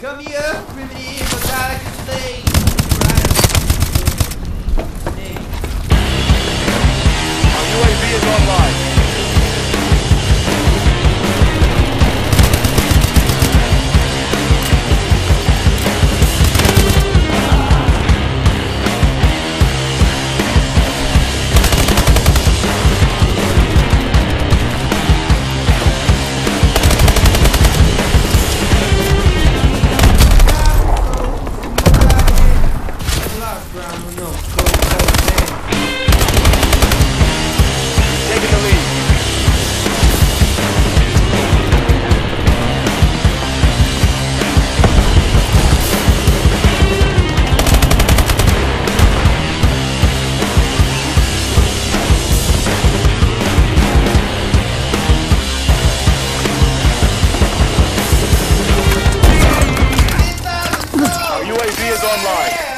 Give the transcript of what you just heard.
Come here, primitive. Hey. Online.